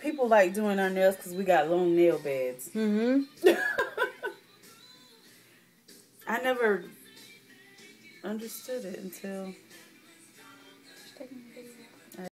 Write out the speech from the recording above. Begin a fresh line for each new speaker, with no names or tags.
People like doing our nails because we got long nail beds.
Mm-hmm.
I never understood it until